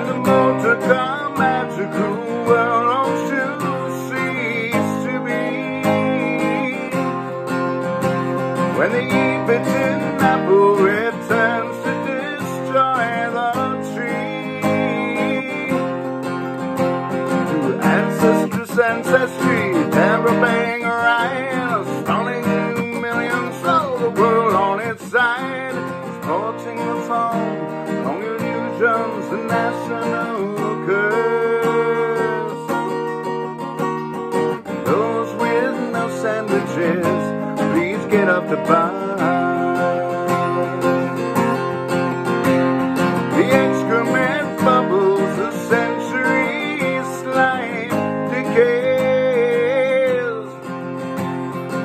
the magical world should cease to be. When the evening apple returns to destroy the tree. To ancestors' ancestry, never bang rise, stalling millions of the world on its side, sporting the fall, long illusions, please get up to buy. The excrement bubbles, the centuries slide decays.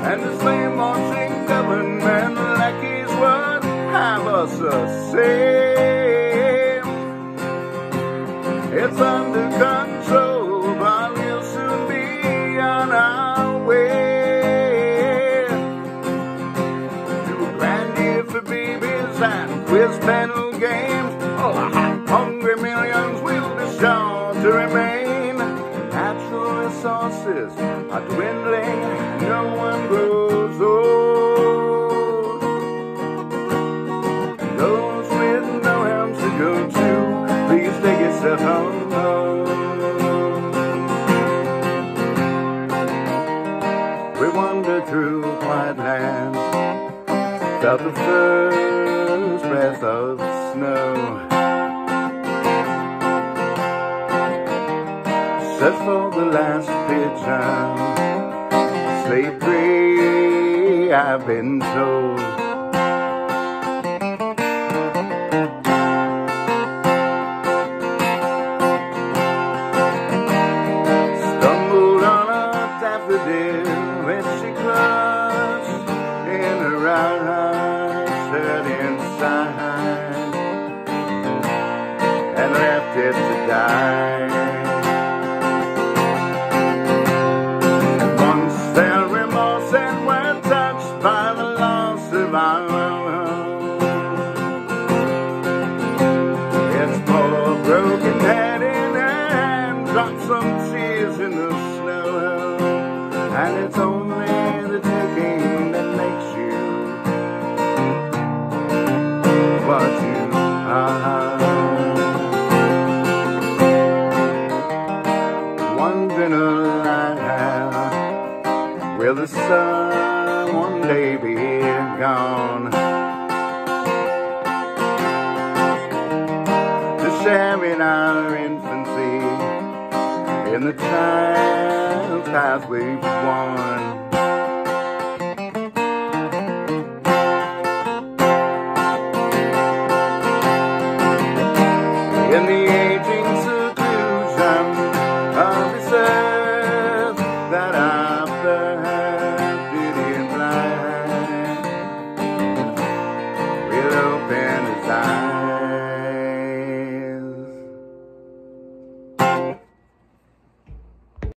And the marching government lackeys would have us the same. Babies and quiz panel games. Oh, hungry millions will be sure to remain. Natural resources are dwindling, no one grows old. Those with no homes to go to, please take yourself home. We wander through quiet lands, felt the first breath of snow. Search for the last pigeon, slate free, I've been told. And left it to die. And once their remorse and were touched by the loss of our own. It's poor broken head in hand, drop some tears in the snow, and it's only what you are. Wondering aloud, will the sun one day be gone? to share in our infancy in the child's path we've won. in the air.